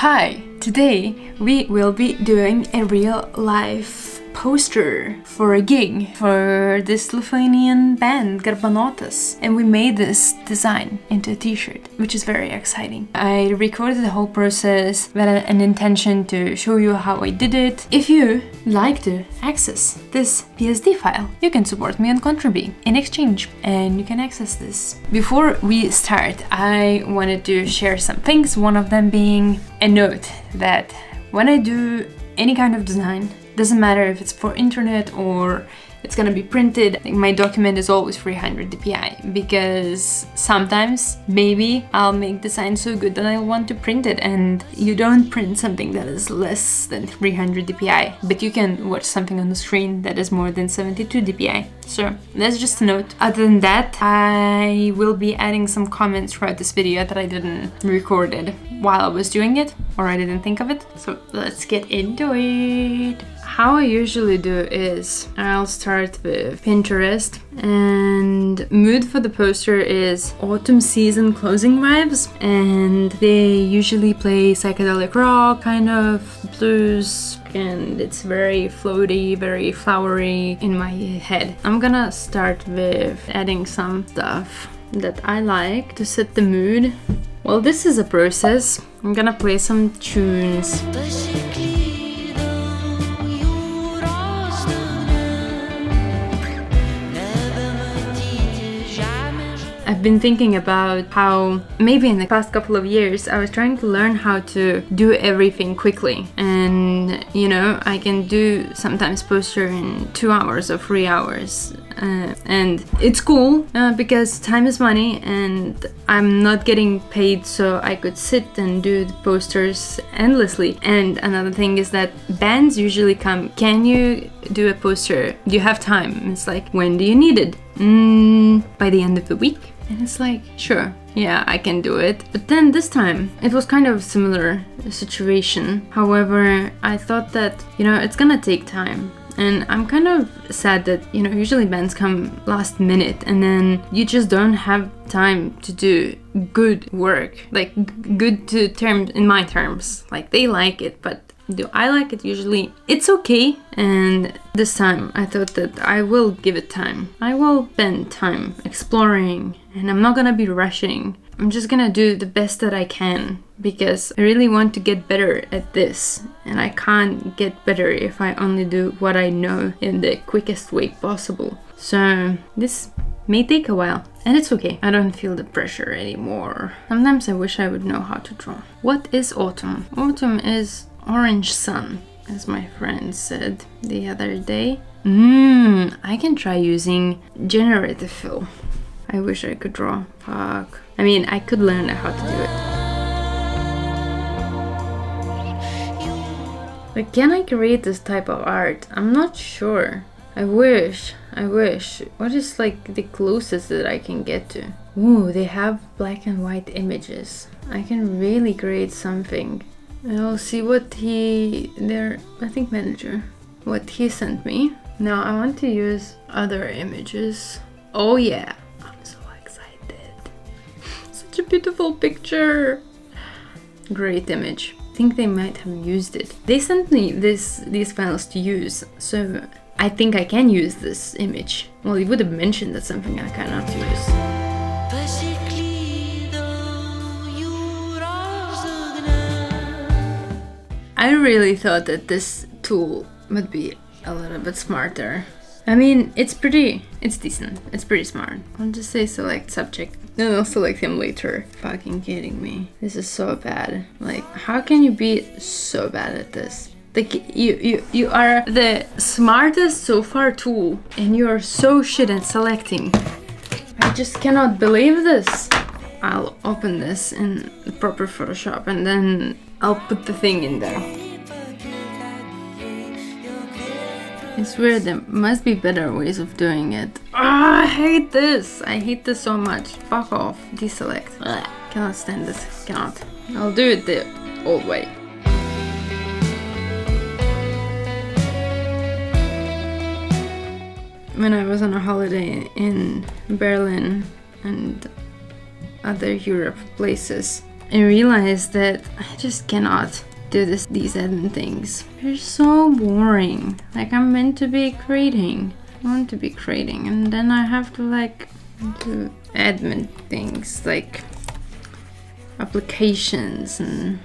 Hi! Today we will be doing a real life poster for a gig for this Lithuanian band Garbanotas and we made this design into a t-shirt which is very exciting. I recorded the whole process with an intention to show you how I did it. If you like to access this PSD file you can support me on Contribee in exchange and you can access this. Before we start I wanted to share some things one of them being a note that when I do any kind of design doesn't matter if it's for internet or it's gonna be printed. My document is always 300 dpi because sometimes maybe I'll make the design so good that I want to print it and you don't print something that is less than 300 dpi but you can watch something on the screen that is more than 72 dpi. So that's just a note. Other than that, I will be adding some comments throughout this video that I didn't record it while I was doing it or I didn't think of it. So let's get into it. How I usually do is I'll start with Pinterest and mood for the poster is autumn season closing vibes and they usually play psychedelic rock kind of blues and it's very floaty, very flowery in my head. I'm gonna start with adding some stuff that I like to set the mood. Well, this is a process. I'm gonna play some tunes. I've been thinking about how maybe in the past couple of years I was trying to learn how to do everything quickly. And you know I can do sometimes poster in two hours or three hours. Uh, and it's cool uh, because time is money and I'm not getting paid so I could sit and do the posters endlessly. And another thing is that bands usually come can you do a poster do you have time? It's like when do you need it? Mm, by the end of the week and it's like, sure, yeah, I can do it. But then this time, it was kind of similar situation. However, I thought that, you know, it's gonna take time. And I'm kind of sad that, you know, usually bands come last minute and then you just don't have time to do good work. Like, good to terms, in my terms. Like, they like it, but do I like it usually? It's okay. And this time I thought that I will give it time. I will spend time exploring and I'm not gonna be rushing. I'm just gonna do the best that I can because I really want to get better at this and I can't get better if I only do what I know in the quickest way possible. So this may take a while and it's okay. I don't feel the pressure anymore. Sometimes I wish I would know how to draw. What is autumn? Autumn is orange sun, as my friend said the other day. Mmm, I can try using generative fill. I wish I could draw. Fuck. I mean, I could learn how to do it. But can I create this type of art? I'm not sure. I wish, I wish. What is like the closest that I can get to? Ooh, they have black and white images. I can really create something. I'll see what he, their, I think manager, what he sent me. Now I want to use other images. Oh yeah. Such a beautiful picture. Great image. I think they might have used it. They sent me this these files to use, so I think I can use this image. Well, he would have mentioned that's something I cannot use. I really thought that this tool would be a little bit smarter. I mean, it's pretty, it's decent, it's pretty smart. I'll just say select subject, then I'll select him later. Fucking kidding me. This is so bad. Like, how can you be so bad at this? Like, you, you, you are the smartest so far tool, and you are so shit at selecting. I just cannot believe this. I'll open this in proper Photoshop and then I'll put the thing in there. It's swear there must be better ways of doing it. Oh, I hate this! I hate this so much. Fuck off. Deselect. Ugh. Cannot stand this. Cannot. I'll do it the old way. When I was on a holiday in Berlin and other Europe places, I realized that I just cannot do this these admin things. They're so boring. Like I'm meant to be creating. I want to be creating and then I have to like do admin things like applications and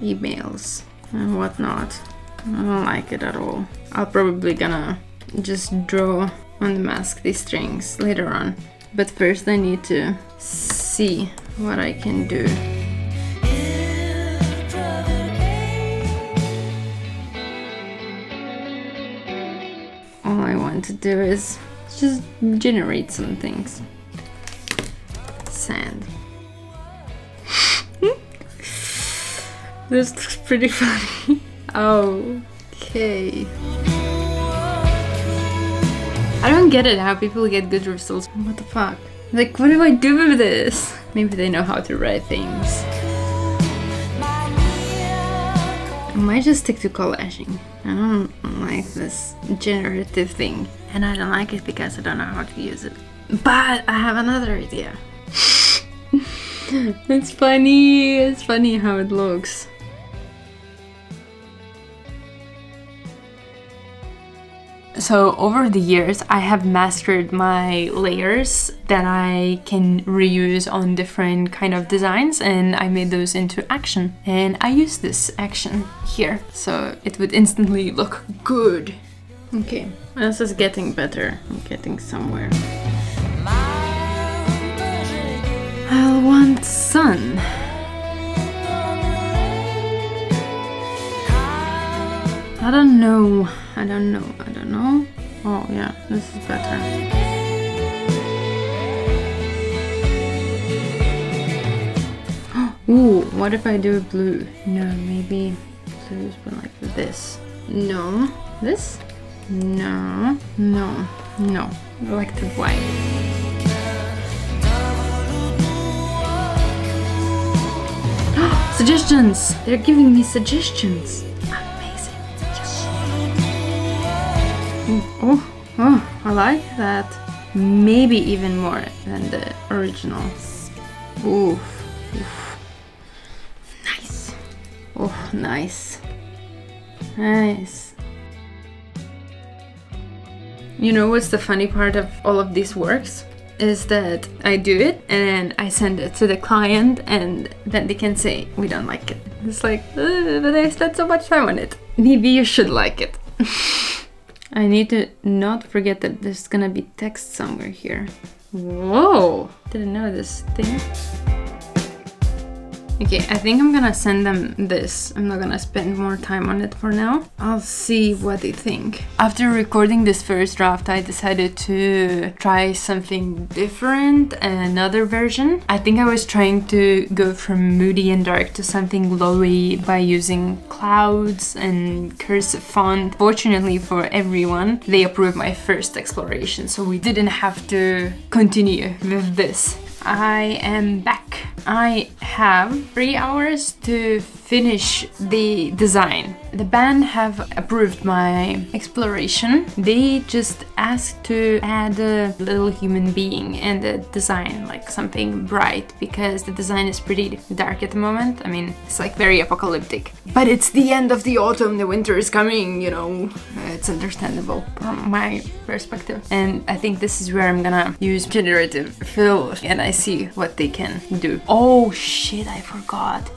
emails and whatnot. I don't like it at all. I'll probably gonna just draw on the mask these strings later on. But first I need to see what I can do. To do is just generate some things. Sand. this looks pretty funny. oh, okay. I don't get it how people get good results. What the fuck? Like, what do I do with this? Maybe they know how to write things. Might just stick to collaging. I don't like this generative thing. And I don't like it because I don't know how to use it. But I have another idea. it's funny. It's funny how it looks. So over the years, I have mastered my layers that I can reuse on different kind of designs and I made those into action. And I use this action here, so it would instantly look good. Okay, this is getting better. I'm getting somewhere. I'll want sun. I don't know. I don't know. I don't know. Oh yeah, this is better. Ooh, what if I do blue? No, maybe blues, but like this. No. This? No. No. No. Like the white. suggestions! They're giving me suggestions. Oh, oh, I like that. Maybe even more than the original. Oof. Oof. Nice. Oh, nice. Nice. You know what's the funny part of all of these works? Is that I do it and I send it to the client and then they can say, we don't like it. It's like, but I spent so much time on it. Maybe you should like it. I need to not forget that there's gonna be text somewhere here. Whoa! Didn't know this thing. Okay, I think I'm gonna send them this. I'm not gonna spend more time on it for now. I'll see what they think. After recording this first draft, I decided to try something different, another version. I think I was trying to go from moody and dark to something glowy by using clouds and cursive font. Fortunately for everyone, they approved my first exploration, so we didn't have to continue with this. I am back. I have three hours to finish the design. The band have approved my exploration. They just asked to add a little human being in the design, like something bright, because the design is pretty dark at the moment. I mean, it's like very apocalyptic. But it's the end of the autumn, the winter is coming, you know. It's understandable from my perspective. And I think this is where I'm gonna use generative fill and I see what they can do. Oh shit, I forgot.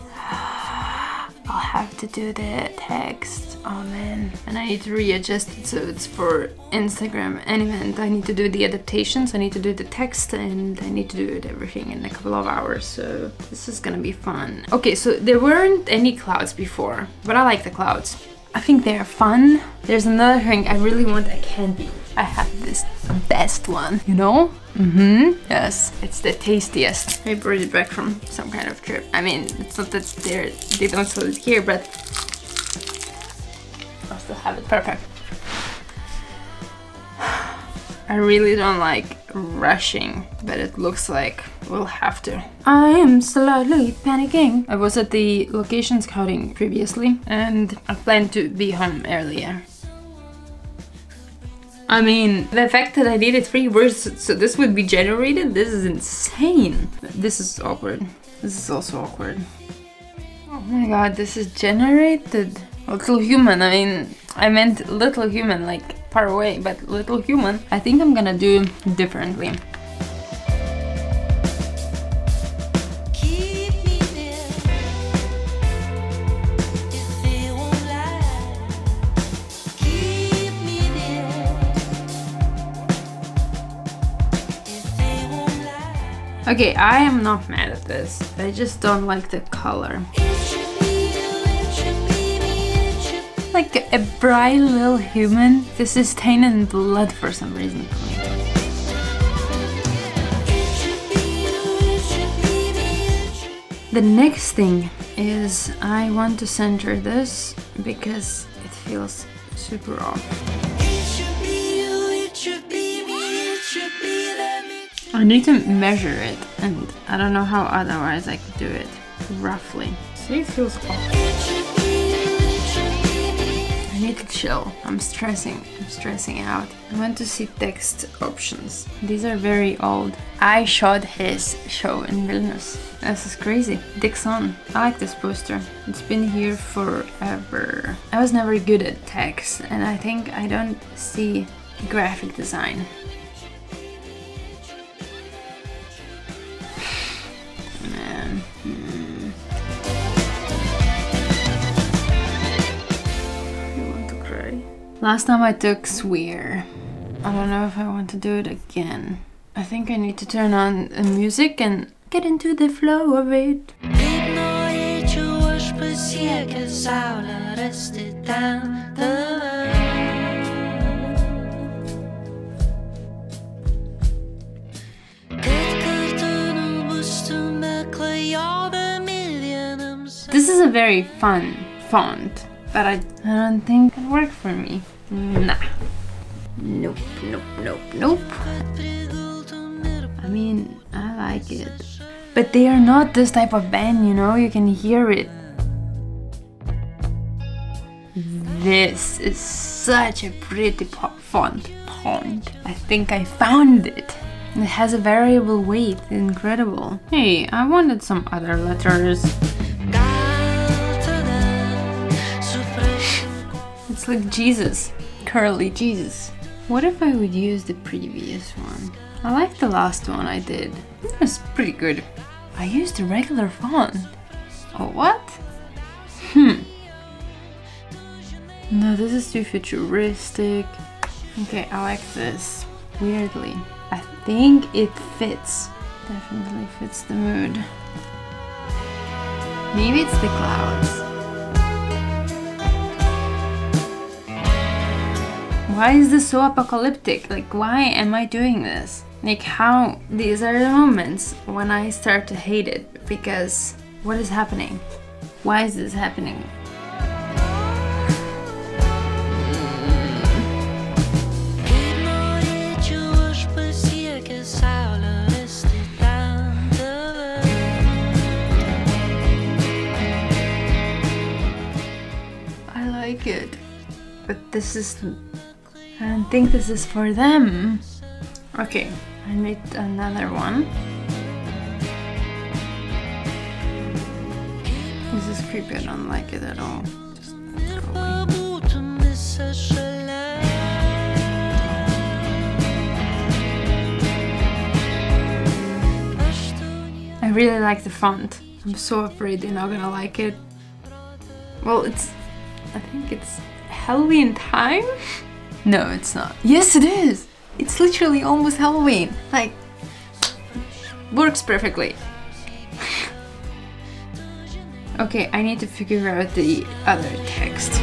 I'll have to do the text. Oh man. And I need to readjust it so it's for Instagram and event. I need to do the adaptations, I need to do the text, and I need to do it everything in a couple of hours. So this is gonna be fun. Okay, so there weren't any clouds before, but I like the clouds. I think they're fun. There's another thing I really want a candy. I have this best one, you know? Mm-hmm. Yes, it's the tastiest. I brought it back from some kind of trip. I mean, it's not that they're they don't sell it here, but I still have it. Perfect. I really don't like rushing, but it looks like we'll have to. I am slightly panicking. I was at the location scouting previously and I plan to be home earlier. I mean, the fact that I needed three words so this would be generated, this is insane. This is awkward. This is also awkward. Oh my god, this is generated. Little human, I mean, I meant little human, like far away, but little human. I think I'm gonna do differently. Okay, I am not mad at this. I just don't like the color. Like a bright little human. This is tainted blood for some reason for me. The next thing is I want to center this because it feels super off. I need to measure it, and I don't know how otherwise I could do it roughly. See, it feels off. Need to chill. I'm stressing. I'm stressing out. I want to see text options. These are very old. I shot his show in Vilnius. This is crazy. Dixon. I like this poster. It's been here forever. I was never good at text, and I think I don't see graphic design. Last time I took Swear. I don't know if I want to do it again. I think I need to turn on the music and get into the flow of it. This is a very fun font, but I, I don't think it work for me. Nah. Nope, nope, nope, nope. I mean, I like it. But they are not this type of band, you know? You can hear it. This is such a pretty font. Font. I think I found it. It has a variable weight. Incredible. Hey, I wanted some other letters. It's like Jesus curly Jesus. What if I would use the previous one? I like the last one I did. It was pretty good. I used a regular font. Oh, what? Hmm. No, this is too futuristic. Okay, I like this. Weirdly. I think it fits. Definitely fits the mood. Maybe it's the clouds. Why is this so apocalyptic? Like, why am I doing this? Like, how? These are the moments when I start to hate it because what is happening? Why is this happening? I like it, but this is I don't think this is for them. Okay, I need another one. This is creepy, I don't like it at all. I really like the font. I'm so afraid they're not gonna like it. Well, it's... I think it's Halloween time? No, it's not. Yes, it is! It's literally almost Halloween. Like, works perfectly. okay, I need to figure out the other text.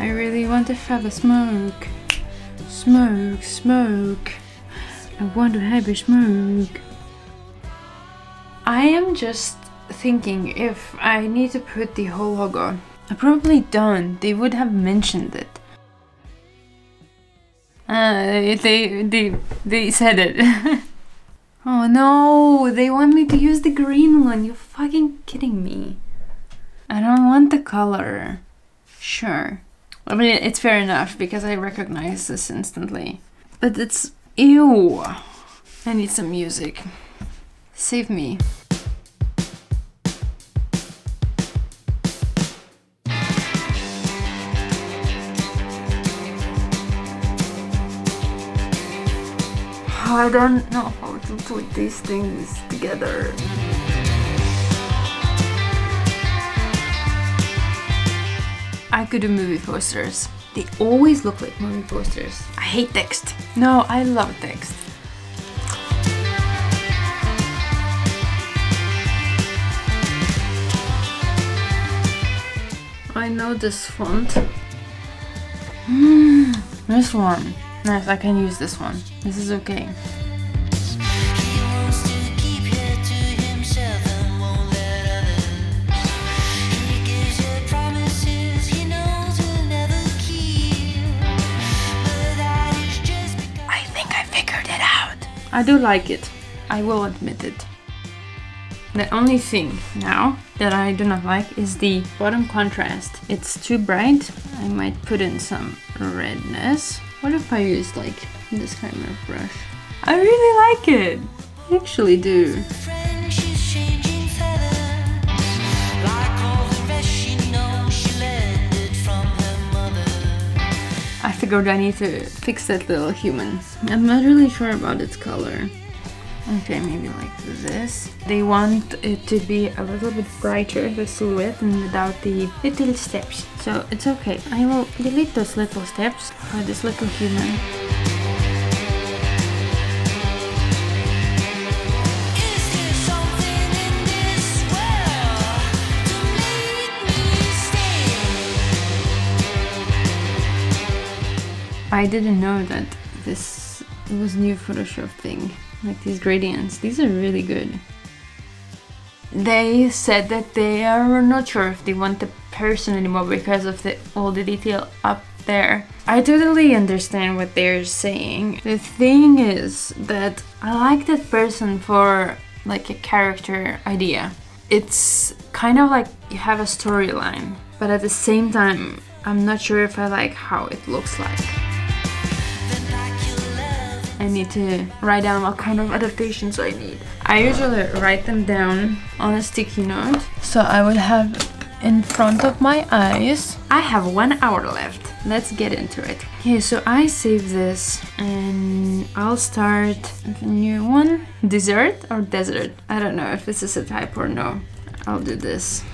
I really want to have a smoke. Smoke, smoke. I want to have a smoke. I am just thinking if I need to put the whole logo. I probably don't. They would have mentioned it. Uh, they they they said it. oh no! They want me to use the green one. you're fucking kidding me? I don't want the color. Sure. I mean, it's fair enough because I recognize this instantly. But it's Ew. I need some music. Save me. I don't know how to put these things together. I could do movie posters. They always look like movie posters. I hate text. No, I love text. I know this font. Mm, this one. Nice, I can use this one. This is okay. I do like it. I will admit it. The only thing now that I do not like is the bottom contrast. It's too bright. I might put in some redness. What if I use like this kind of brush? I really like it. I actually do. friend she's changing feathers. Like all the rest she knows, she learned it from her mother. I figured I need to fix that little human. I'm not really sure about its color. Okay, maybe like this. They want it to be a little bit brighter, the silhouette, and without the little steps. So it's okay. I will delete those little steps for this little human. Is there something in this world to make me stay? I didn't know that this was new Photoshop thing. Like these gradients. These are really good. They said that they are not sure if they want the person anymore because of the all the detail up there. I totally understand what they're saying. The thing is that I like that person for like a character idea. It's kind of like you have a storyline, but at the same time, I'm not sure if I like how it looks like. I need to write down what kind of adaptations I need. I usually write them down on a sticky note. So I will have in front of my eyes. I have one hour left. Let's get into it. Okay, so I save this and I'll start with a new one. Dessert or desert? I don't know if this is a type or no. I'll do this.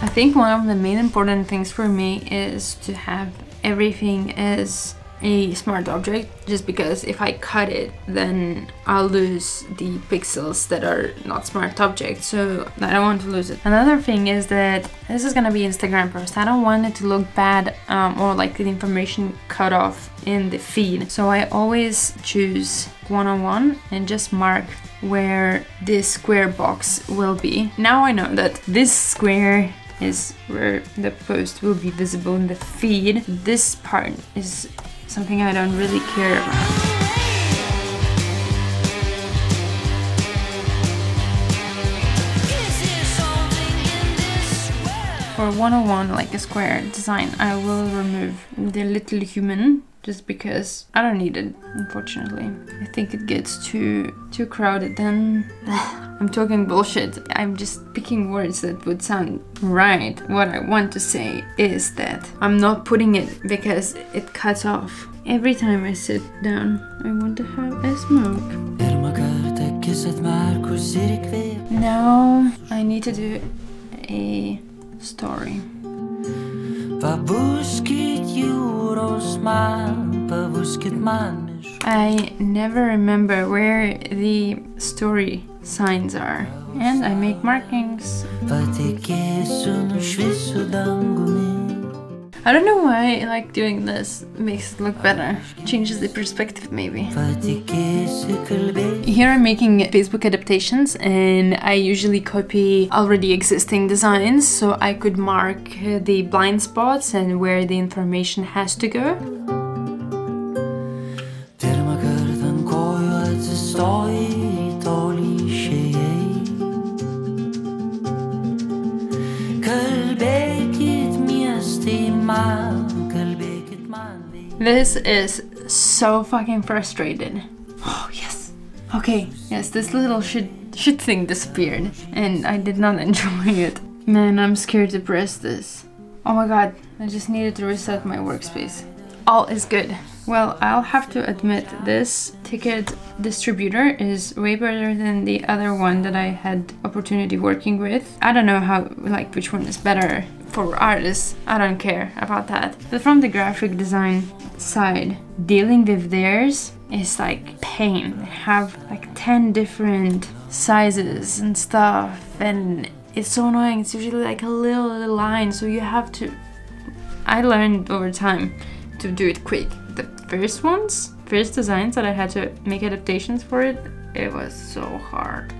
I think one of the main important things for me is to have everything as a smart object just because if I cut it then I'll lose the pixels that are not smart objects so I don't want to lose it. Another thing is that this is gonna be Instagram post. I don't want it to look bad um, or like the information cut off in the feed so I always choose one-on-one and just mark where this square box will be. Now I know that this square is where the post will be visible in the feed. This part is something I don't really care about. For 101, like a square design, I will remove the little human just because I don't need it, unfortunately. I think it gets too too crowded then. I'm talking bullshit. I'm just picking words that would sound right. What I want to say is that I'm not putting it because it cuts off. Every time I sit down, I want to have a smoke. Now I need to do a story. I never remember where the story signs are. And I make markings. Patikėsiu nušvisiu dangumi I don't know why I like doing this. It makes it look better. Changes the perspective maybe. Here I'm making Facebook adaptations and I usually copy already existing designs so I could mark the blind spots and where the information has to go. This is so fucking frustrated. Oh, yes. Okay, yes, this little shit, shit thing disappeared, and I did not enjoy it. Man, I'm scared to press this. Oh my god, I just needed to reset my workspace. All is good. Well, I'll have to admit this ticket distributor is way better than the other one that I had opportunity working with. I don't know how like which one is better for artists. I don't care about that. But from the graphic design side, dealing with theirs is like pain. They have like 10 different sizes and stuff and it's so annoying. It's usually like a little, little line, so you have to I learned over time to do it quick. The first ones, first designs that I had to make adaptations for it, it was so hard.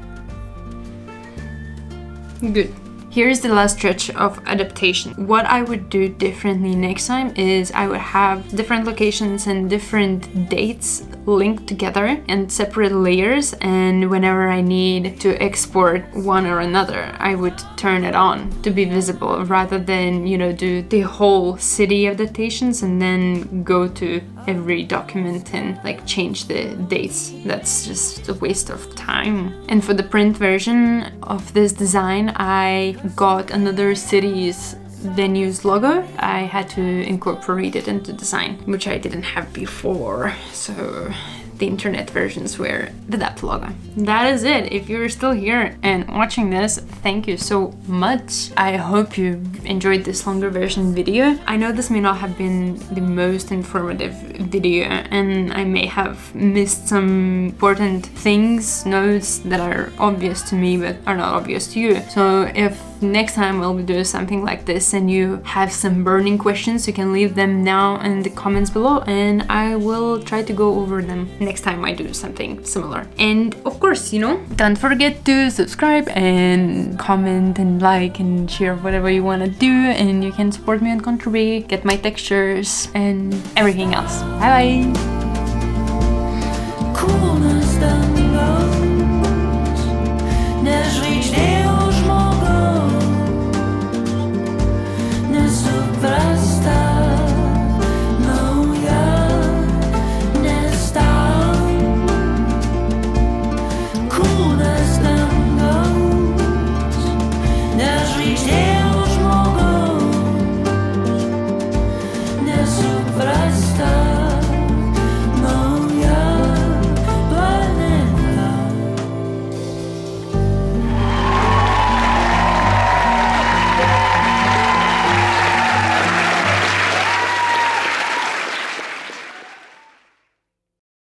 Good. Here's the last stretch of adaptation. What I would do differently next time is I would have different locations and different dates linked together and separate layers and whenever I need to export one or another I would turn it on to be visible rather than you know do the whole city adaptations and then go to every document and like change the dates. That's just a waste of time. And for the print version of this design I got another city's venue's logo, I had to incorporate it into the design, which I didn't have before. So the internet versions were the depth logo. That is it. If you're still here and watching this, thank you so much. I hope you enjoyed this longer version video. I know this may not have been the most informative video and I may have missed some important things, notes that are obvious to me but are not obvious to you. So if next time we'll doing something like this and you have some burning questions, you can leave them now in the comments below and I will try to go over them next time I do something similar. And of course, you know, don't forget to subscribe and comment and like and share whatever you want to do and you can support me on Contribee, get my textures and everything else. Bye bye!